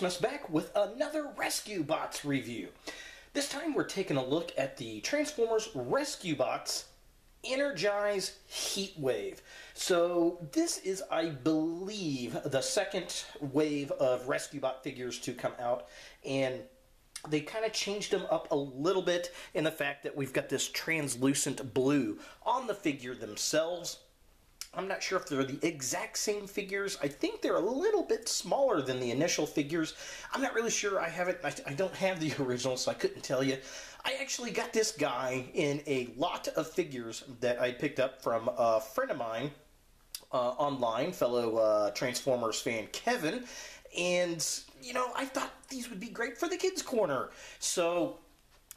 Maximus back with another Rescue Bots review. This time we're taking a look at the Transformers Rescue Bots Energize Heatwave. So this is, I believe, the second wave of Rescue Bot figures to come out, and they kind of changed them up a little bit in the fact that we've got this translucent blue on the figure themselves I'm not sure if they're the exact same figures. I think they're a little bit smaller than the initial figures. I'm not really sure. I haven't. I, I don't have the original, so I couldn't tell you. I actually got this guy in a lot of figures that I picked up from a friend of mine uh, online, fellow uh, Transformers fan Kevin, and you know I thought these would be great for the kids' corner. So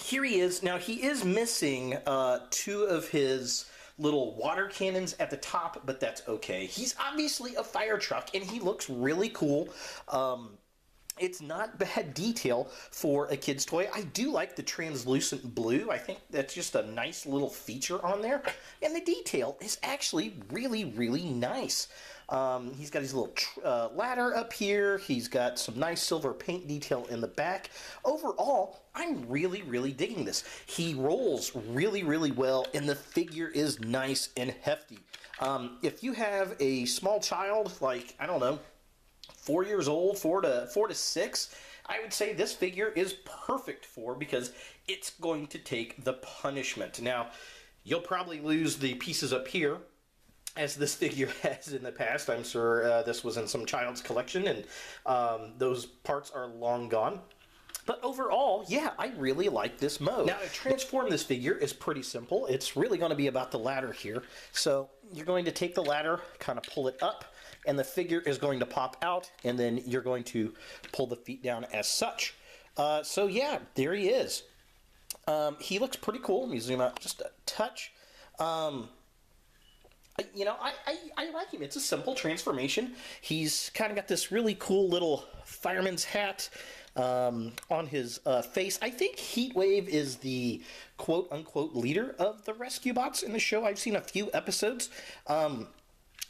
here he is. Now he is missing uh, two of his little water cannons at the top, but that's okay. He's obviously a fire truck, and he looks really cool. Um, it's not bad detail for a kid's toy. I do like the translucent blue. I think that's just a nice little feature on there. And the detail is actually really, really nice. Um, he's got his little uh, ladder up here. He's got some nice silver paint detail in the back. Overall, I'm really, really digging this. He rolls really, really well, and the figure is nice and hefty. Um, if you have a small child, like, I don't know, four years old, four to four to six, I would say this figure is perfect for because it's going to take the punishment. Now, you'll probably lose the pieces up here as this figure has in the past. I'm sure uh, this was in some child's collection, and um, those parts are long gone. But overall, yeah, I really like this mode. Now, to transform this figure is pretty simple. It's really going to be about the ladder here. So you're going to take the ladder, kind of pull it up, and the figure is going to pop out, and then you're going to pull the feet down as such. Uh, so yeah, there he is. Um, he looks pretty cool. Let me zoom out just a touch. Um, you know, I, I, I, like him. It's a simple transformation. He's kind of got this really cool little fireman's hat um, on his uh, face. I think Heatwave is the quote unquote leader of the rescue bots in the show. I've seen a few episodes. Um,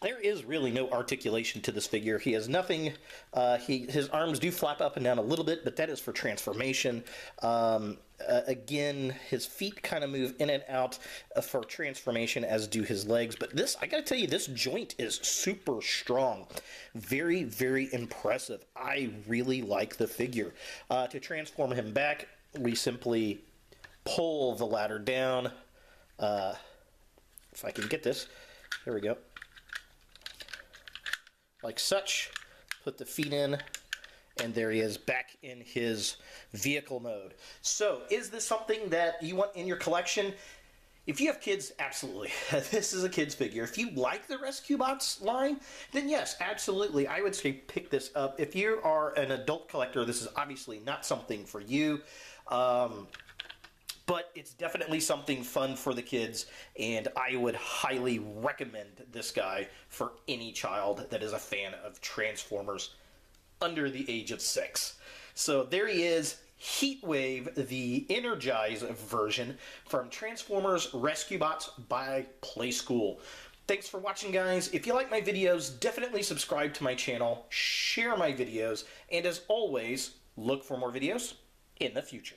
there is really no articulation to this figure. He has nothing. Uh, he his arms do flap up and down a little bit, but that is for transformation. Um, uh, again, his feet kind of move in and out uh, for transformation, as do his legs. But this, I got to tell you, this joint is super strong. Very, very impressive. I really like the figure. Uh, to transform him back, we simply pull the ladder down. Uh, if I can get this, there we go like such. Put the feet in, and there he is back in his vehicle mode. So, is this something that you want in your collection? If you have kids, absolutely. this is a kid's figure. If you like the Rescue Bots line, then yes, absolutely. I would say pick this up. If you are an adult collector, this is obviously not something for you. Um, but it's definitely something fun for the kids, and I would highly recommend this guy for any child that is a fan of Transformers under the age of six. So there he is, Heatwave, the Energize version from Transformers Rescue Bots by Playskool. Thanks for watching, guys. If you like my videos, definitely subscribe to my channel, share my videos, and as always, look for more videos in the future.